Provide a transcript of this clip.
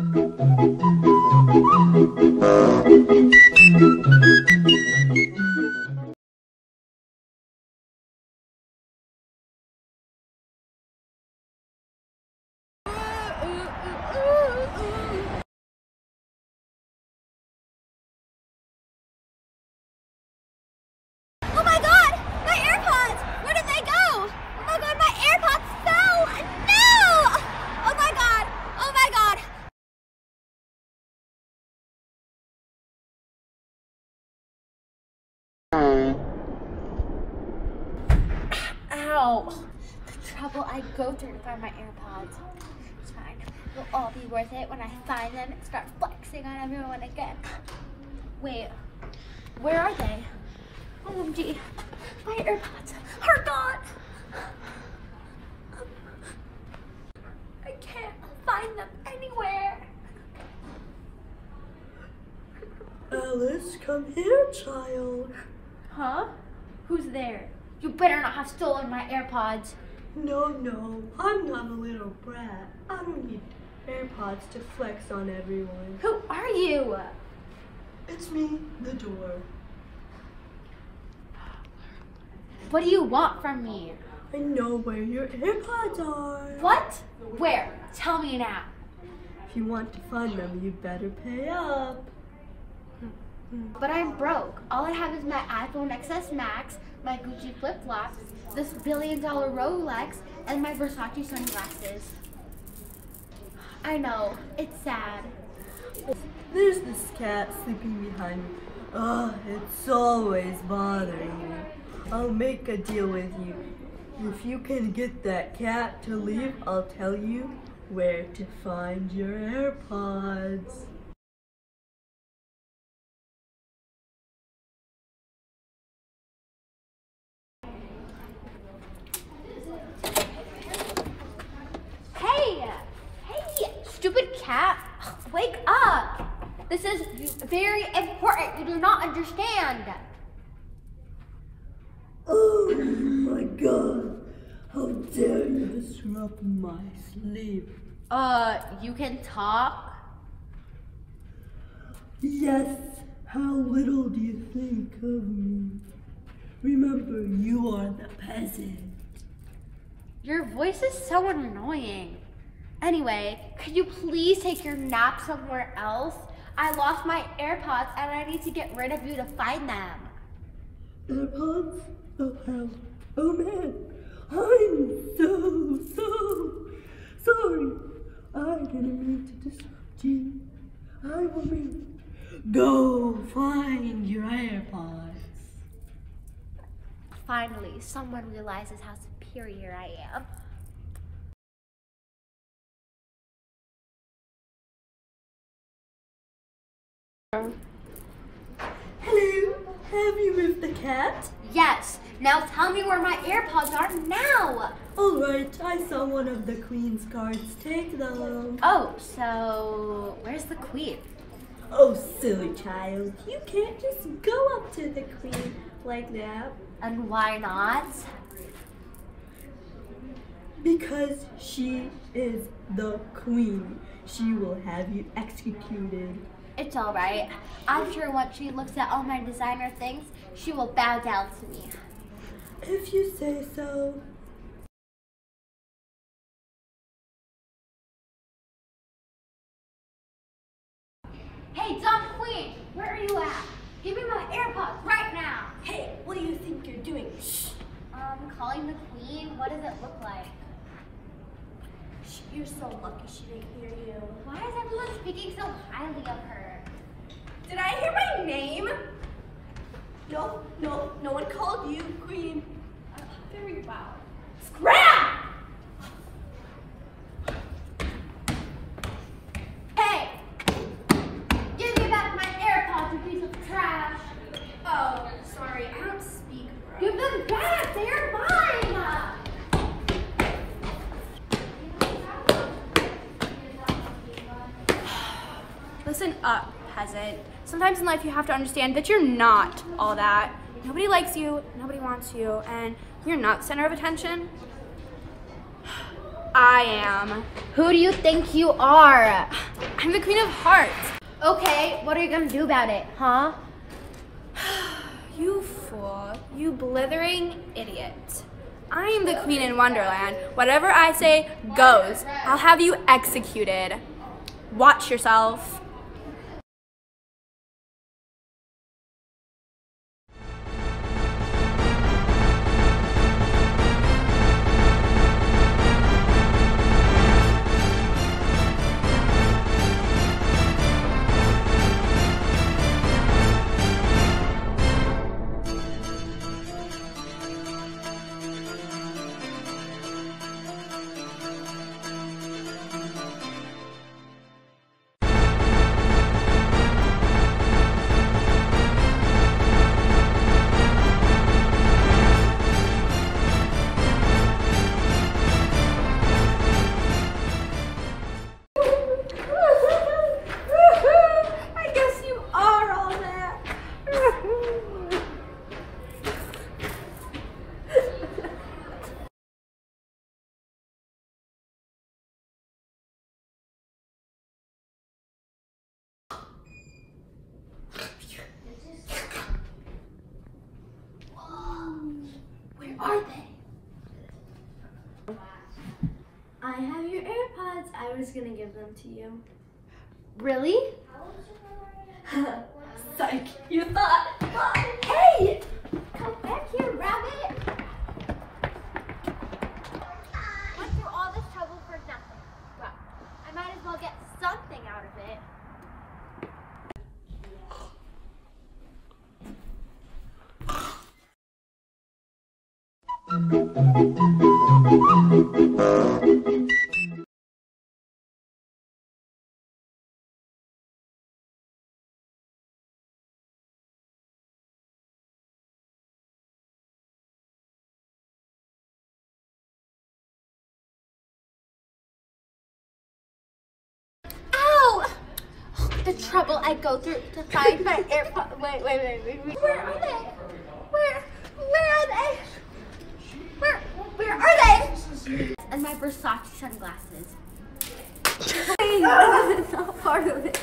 ん? Ow! The trouble I go through to find my AirPods. It's fine. It'll all be worth it when I find them and start flexing on everyone again. Wait, where are they? OMG, my AirPods are gone. I can't find them anywhere. Alice, come here, child. Huh? Who's there? You better not have stolen my AirPods. No, no, I'm not a little brat. I don't need AirPods to flex on everyone. Who are you? It's me, the door. What do you want from me? I know where your AirPods are. What? Where? Tell me now. If you want to find them, you better pay up. But I'm broke. All I have is my iPhone XS Max, my Gucci flip flops, this billion dollar Rolex, and my Versace sunglasses. I know, it's sad. There's this cat sleeping behind me. Ugh, it's always bothering me. I'll make a deal with you. If you can get that cat to leave, I'll tell you where to find your AirPods. Hey! Hey, stupid cat! Wake up! This is very important. You do not understand. Oh my god! How dare you disrupt my sleep? Uh, you can talk? Yes, how little do you think of me? Remember, you are the peasant. Your voice is so annoying. Anyway, could you please take your nap somewhere else? I lost my AirPods and I need to get rid of you to find them. AirPods? Oh hell. Oh man. I'm so, so sorry. I didn't mean to disrupt you. I will mean. Go find your AirPods. Finally, someone realizes how superior I am. Hello. Have you moved the cat? Yes, now tell me where my AirPods are now. Alright, I saw one of the Queen's cards. Take them. Oh, so where's the queen? Oh, silly child. You can't just go up to the Queen like that. And why not? Because she is the queen. She will have you executed. It's alright. I'm sure once she looks at all my designer things, she will bow down to me. If you say so. Hey, dumb queen, where are you at? Give me my AirPods right now. Hey, what do you think you're doing? Shh. Um, calling the queen, what does it look like? Shh, You're so lucky she didn't hear you. Why is everyone speaking so highly of her? Did I hear my name? No, no, no one called you queen. Uh, very well. Scram! Hey! Give me back my AirPods, you piece of trash! Oh, sorry, I don't speak Give them back! They are mine! Listen up, peasant. Sometimes in life you have to understand that you're not all that. Nobody likes you, nobody wants you, and you're not the center of attention. I am. Who do you think you are? I'm the queen of hearts. Okay, what are you gonna do about it, huh? You fool. You blithering idiot. I am the queen in Wonderland. Whatever I say goes. I'll have you executed. Watch yourself. Are they? I have your AirPods. I was gonna give them to you. Really? Psych. You thought. Hey! Come back here, rabbit! The trouble I go through to find my AirPods. Wait, wait, wait, wait, wait. Where are they? Where? Where are they? Where? Where are they? And my Versace sunglasses. That's not part of it.